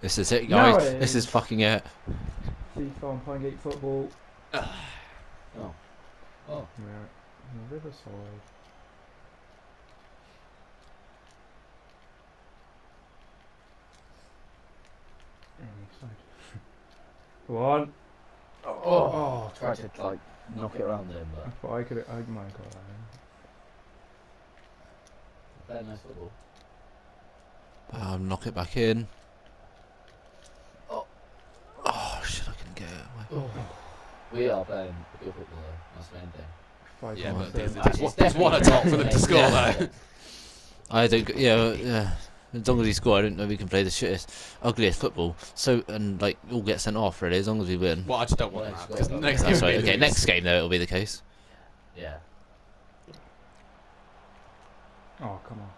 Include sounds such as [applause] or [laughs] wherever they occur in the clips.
This is it, No, guys. it this is. is fucking it. FIFA on Pie and Cake football. [sighs] Oh. Oh. We're in the Riverside. Any. [laughs] Go on. Oh, Oh, tried to like knock it around him, I but thought I could. I might have got that. nice football. Um, knock it back in. Oh. Oh shit! I can get it. away. We are playing good football though. That's the main thing. Five Yeah, points but there's, there. there's, one- there's one atop for them to score Yeah. though. [laughs] I don't. Yeah, yeah. As long as he score, I don't know if we can play the shittest, ugliest football. So and like all get sent off really, as long as we win. Well, I just don't want Well, that it's because got- next game right. Okay, lose. next game though it'll be the case. Yeah. Oh come on.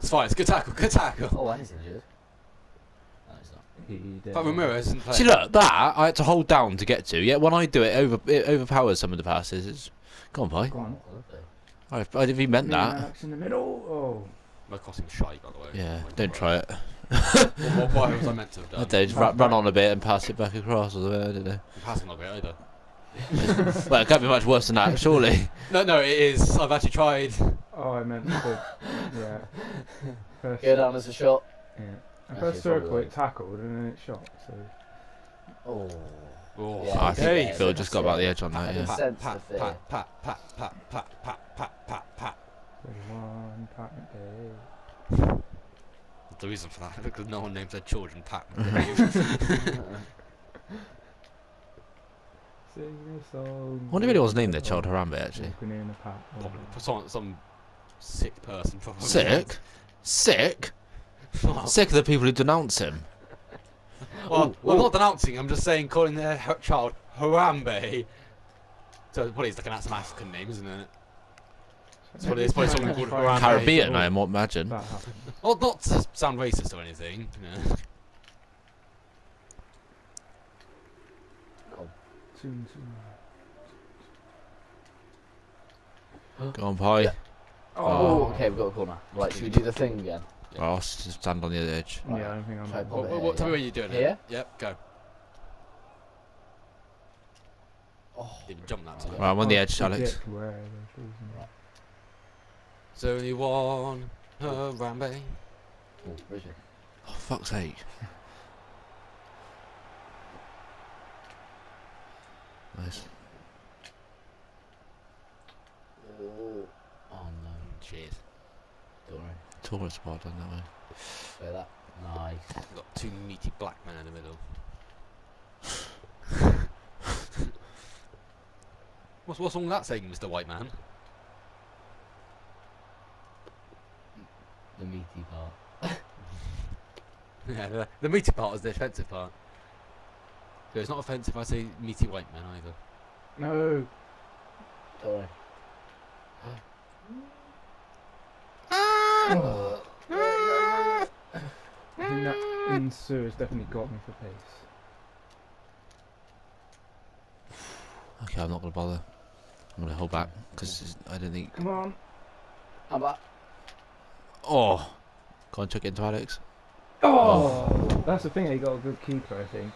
It's fine. It's good tackle. Good tackle. Oh, that is injured. No, it's not. He did. But Ramirez isn't playing. See, look, that I had to hold down to get to. Yet when I do it, over it overpowers some of the passes. It's, go on, boy. Go on. Oh, lovely. I, I didn't even meant that. Alex in the middle. Oh. My crossing shy, by the way. Yeah, Like, don't try it. What, what, what was I meant to have done? I don't just run, run on a bit and pass it back across or something. I don't know. I'm passing not great either. [laughs] well, it can't be much worse than that, surely. No, no, it is. I've actually tried. Oh, I meant to. Yeah. [laughs] First, Go down as a shot. yeah. I Actually, first circle probably. it tackled and then it shot. So Oh. Oh, Yeah, I think hey. Phil just got about the edge on that. Yeah. Pat, Pat, Sense pat, pat, pat, pat, pat, pat, pat, pat, pat, pat. 31. The reason for that because no one names their children Pat. [laughs] [laughs] Sing a song. I wonder if anyone's named their child Harambe actually. Walking in a pat. Probably some some sick person. Probably. Sick? Sick? Well, Sick of the people who denounce him. well, I'm not denouncing. I'm just saying calling their h- child Harambe. So probably it's like an that's an African name, isn't it? It's probably, it's probably someone called Harambe. Caribbean, I might imagine. Well, not to sound racist or anything. You know. Soon, soon. Go on, Pie. Yeah. Oh, Oh, okay, we've got a corner. Right, should we do the thing again? I'll stand on the edge. Yeah, I don't think I'm. Try What, pop what, it what, tell me here, when you're doing Here? it. Yep, go. Oh, Didn't jump that time. Right, I'm on the edge, oh, Alex. Where they're choosing. There's only one Harambe. oh, Oh, fuck's sake. [laughs] Nice. Oh, oh no. Cheers. Don't worry. Tourist spot done that way. Play that. Nice. Got two meaty black men in the middle. [laughs] what's what's wrong with that saying, Mr. White Man? The meaty part. [laughs] Yeah, the, the meaty part is the offensive part. So it's not offensive. I say meaty white man either. No. Don't worry. Oh. Ah! I think that Insu has definitely got me for pace. Okay, I'm not gonna bother. I'm gonna hold back because I don't think. Come on. How about? Oh, go on, chuck it into Alex. Oh! oh, that's the thing. He got a good keeper, I think.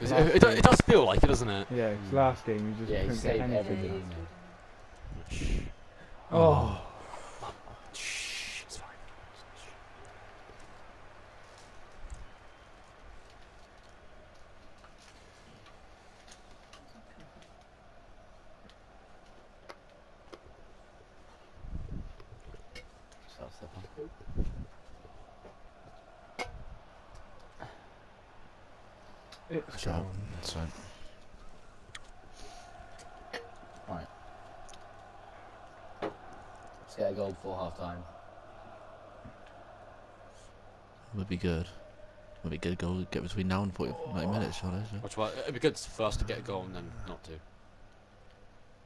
It, it, it, it does feel like it, doesn't it? Yeah, 'cause last game you just yeah, couldn't get saved anything. everything. Oh, oh Shh, it's fine. Start step on. It's Sure. gone. That's fine. Let's get a goal before half time. Would be good. Would be good goal to get between now and 40, 90 minutes, surely. So. Which one? It'd be good for us to get a goal and then not to.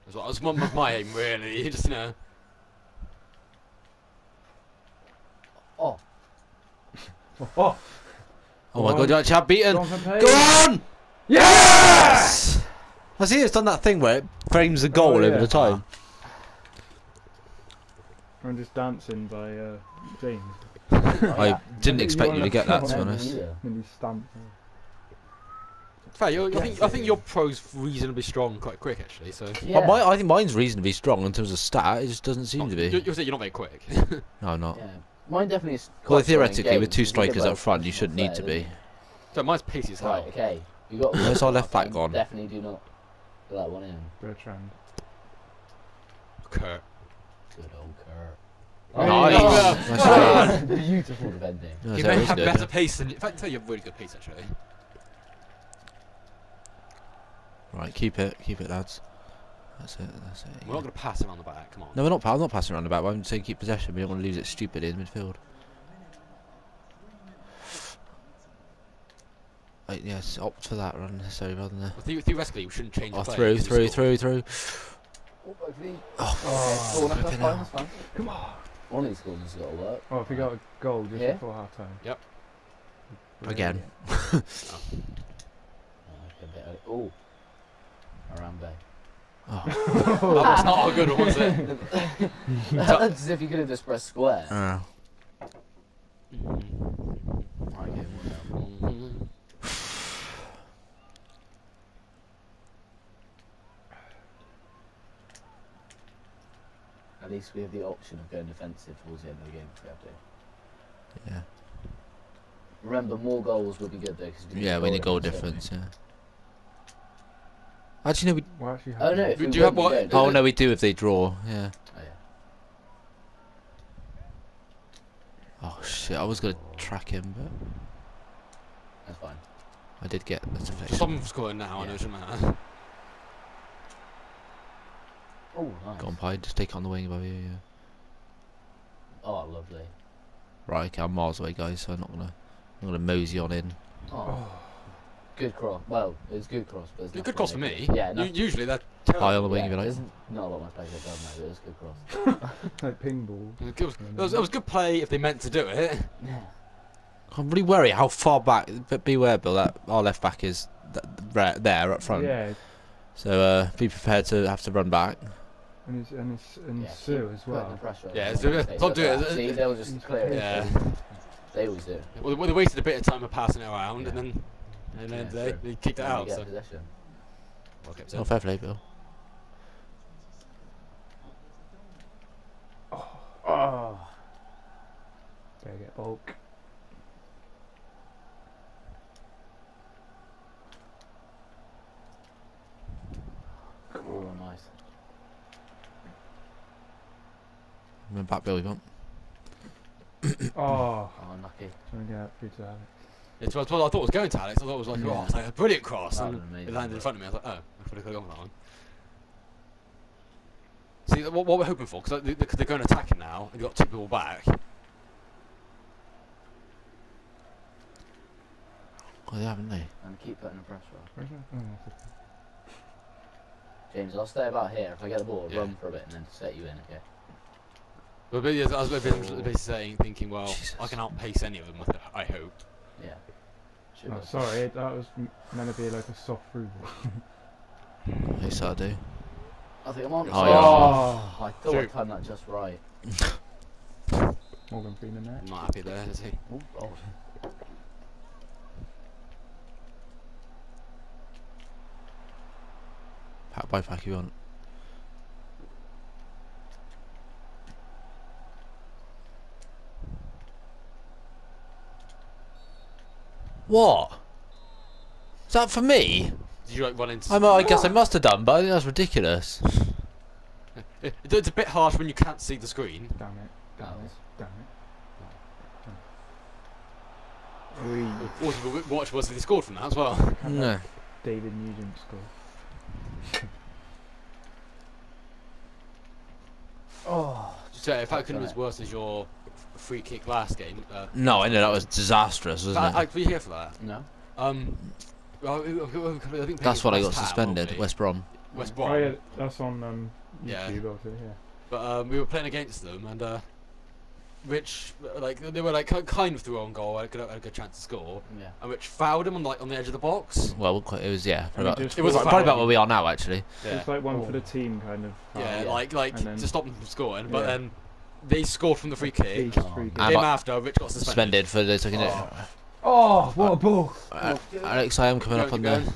That's what that's my, my- my aim, really. [laughs] Just you know. Oh, [laughs] Oh, Oh my god, you actually have beaten. go on for. Go on! Yes! I see it's done that thing where it frames the goal Oh, over the time. Oh, I'm just dancing by uh, James. [laughs] I didn't expect you wanna get that, to be throw No, me honest. neither. And he stamped. Fair, you're, I Yes, think I it think is. your pro's reasonably strong, quite quick actually. So Yeah. But my, I think mine's reasonably strong in terms of stat. It just doesn't seem to be. you're saying you're not very quick. [laughs] No, I'm not. Yeah. Mine definitely is. Well, quite strong theoretically, with two strikers up front, you shouldn't need to be. so mine's pacey as hell. Right, okay. You got. Where's our left back gone? Definitely do not put that one in. Bertrand. Kurt. Good old Kurt. Oh, Nice. Nice Beautiful defending. No, you that may have good. better pace than. In fact, tell you have really good pace actually. Right, keep it, keep it, lads. That's it, that's it. We're not going to pass around the back. Come on. No, we're not. I'm not passing around the back. but I'm saying keep possession. We don't want to lose it stupidly in midfield. Right, yes, opt for that run necessary rather than the. Well, the- theoretically, we shouldn't change Oh, the play. through, 'cause we through, through, through. Oh, Oh, Oh, no, that's fine, that's fine. Come on. One of these goals has got to work. Oh, if we got a goal just Here? before half time. Yep. Again. [laughs] Oh, oh okay, a bit. Oh. Arambe. Oh. [laughs] That was not a good one, was it? [laughs] That's as if you could have just pressed square. Uh, Right, okay, one down. At least we have the option of going defensive towards the end of the game if we have to. yeah. Remember, more goals would be good though. Cause Yeah, we need goal difference. Yeah. Actually, no. We. Well, actually, Oh no, have Do you have win, we what- don't. Oh no, we do if they draw. Yeah. Oh, yeah. Oh shit! I was gonna track him, but That's fine. I did get the Stop deflection. them scoring now, I know Yeah. it shouldn't matter. Oh, nice. Go on, Pied. Just take it on the wing above you. Yeah. Oh, lovely. Right. Okay, I'm miles away, guys. So I'm not gonna. I'm gonna mosey on in. Oh, Oh, good cross. Well, it's good cross, but it's Good nothing cross for me. Yeah, U- no, Usually they're High on the wing, yeah, if you like. not a lot much better done there, but it's good cross. [laughs] like ping ball. It was, it, was, it was good play if they meant to do it. Yeah. I'm really worried how far back. But beware, Bill. That our left back is th- right there up front. Yeah, So uh, be prepared to have to run back. and it's and it's and Yeah, Sue as well. the pressure Yeah, them, it's do it. they- Don't do look at it. that. See, they'll just clear it. Yeah. They always do. Well, they wasted a bit of time of passing it around, Yeah. and then and then Yeah, they, they kicked it out. get So possession. well kept Oh, in. fair play, Bill. Oh. oh. Better get bulk. Oh, nice. Went back, Bill. You want? Oh, Oh, unlucky. trying to get out through to Alex. It's what, what I thought it was going to Alex. I thought it was like, Yeah. oh, it's like a brilliant cross, That and it landed in front of me. I was like, oh, I could have gone for that one. See, what, what we're hoping for, because they, they, they're going attacking now, and you've got two people back. Oh, they haven't they? And keep putting the pressure on. Where's that? Oh, that's okay. James, I'll stay about here. If I get the ball, Yeah. run for a bit and then set you in, okay? But, but yeah, I was basically saying, thinking, well, Jesus. I can outpace any of them, with it, I hope. Yeah. Should Oh, sorry, that was meant to be like a soft through ball. They start to do. I think I'm on. Oh, yeah. Oh, I thought I Shoot. timed that just right. Morgan Freeman there. Not happy there, is he? Ooh, oh. Pack by pack, you want? What? Is that for me? Did you like run into? I'm, I guess I must have done, but I think that's ridiculous. It, [laughs] it's a bit harsh when you can't see the screen. Damn it. Damn That it. Damn it. We Also, what watch was they scored from that as well. No. David Nugent score. [laughs] Oh. So if that That's couldn't be right. as worse as your free kick last game, uh, No, I know that was disastrous, wasn't I, it? I'd be here for that. No. Um, well, I- I- I think That's what I got West Ham, suspended. won't? West Brom. West Brom. Oh yeah, that's on um, Yeah. Also. Yeah. But um, we were playing against them, and uh, Rich, uh, like they were like kind of through on goal, had a good, had a good chance to score, Yeah. and Rich fouled him on like on the edge of the box. Well, it was yeah. About, it just It was probably foul. about where we are now, actually. Yeah, It's like one Oh. for the team kind of. yeah, yeah. like like then- to stop them from scoring, but Yeah. then they scored from the free kick. East free kick. Ah, Game but- after, Rich got suspended. Suspended for the taking it. Oh, what a ball! Uh, Alex, I am coming up on go. the.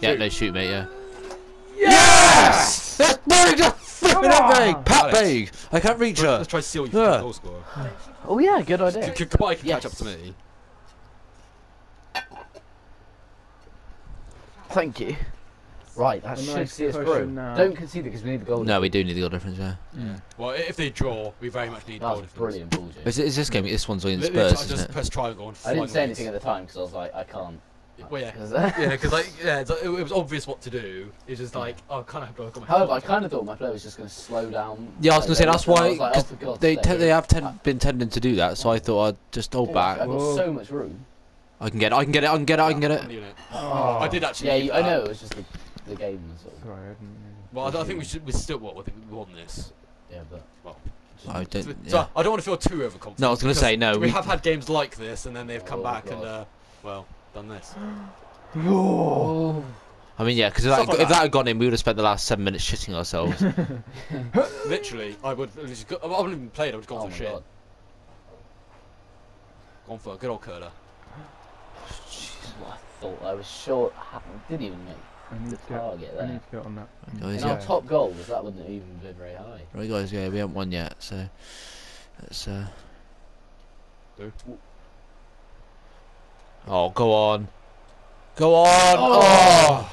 Yeah, Shoot. no, shoot, mate. Yeah. Yes! That's big. Flipping Come up big. Alex. big. I can't reach Let's, her. let's try to seal you Yeah. for goal scorer. Oh yeah, good idea. K- Kabay can Yes. catch up to me. Thank you. Right, that should nice see us through. and, uh, Don't concede it because we need the goal. No, we do need the goal difference. Yeah. Mm. Well, if they draw, we very much need That goal was difference. brilliant ball, Is, is this game? This one's against Literally, Spurs, I isn't just it? press triangle and I didn't flying say anything at the time because I was like, I can't. Well, yeah. 'Cause- Yeah, because like, [laughs] yeah, it's like- it, it was obvious what to do. It's just like, oh, I kind of have to work on my. However, I kind of thought my player was just going to slow down. Yeah, I was gonna say that's why was like, 'cause oh, they te- they have ten- been tending to do that. So I thought I'd just hold back. I've got Whoa. so much room. I can get it. I can get it. I can get it. I can get it. Unit. Oh. I did actually. Yeah, need you, I know. It was just the, the game. Sort of, Sorry, I didn't. Well, I, I think we should. We still what? I think we won this. yeah, but Well, I don't. so Yeah. I don't want to feel too overconfident. No, I was gonna say, no, We, we- have had games like this, and then they've come Oh, back and uh, well, done this. I mean, yeah, because if, that, like if that. that had gone in, we would have spent the last seven minutes shitting ourselves. [laughs] Literally, I would. I wouldn't even played. I would have gone oh for my shit. god. Gone for a good old curler. What I thought I was sure. I didn't even make. I need The to get. target I need to get on that. Guys, And yeah. our top goals, that wouldn't even been very high. Right, guys. Yeah, we haven't won yet, so let's. Uh... Do. Oh, go on. Go on. Oh. Oh,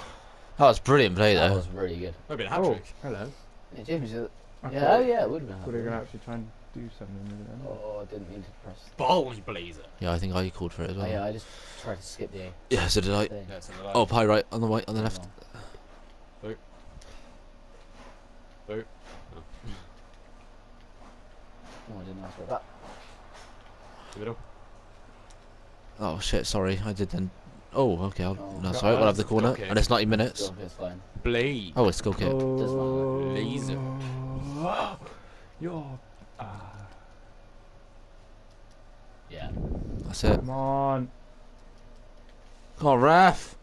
that was brilliant play though. That though. was really good. Maybe a hat Oh, hello. Yeah, James, uh, yeah, oh yeah, it would have been. thought they were gonna actually try and do something with it. Oh, I didn't mean to press. Ball blazer. Yeah, I think I called for it as Oh, well. yeah, I just tried to skip the Yeah, so did I. thing. Yeah, so Oh, pie right on the right on the left. Boo. Boo. Oh, I didn't ask for that. The middle. Oh shit, sorry, I did then. Oh, okay. I'll, Oh, no, got sorry, we'll have the corner, Okay. and it's 90 minutes. Go it's fine. Blade. Oh, it's goal kick. Oh. Laser. [gasps] Yo. Ah, Yeah. That's it. come on. Come on, ref.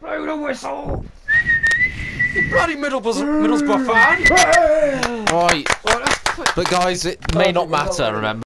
Blow the whistle. Bloody Middlesbrough, Middlesbrough fan. Right. But guys, it may not matter. Remember.